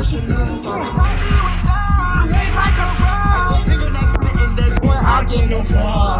what you be with her. Make like a rose. Finger next to the index, boy, I'll get no far.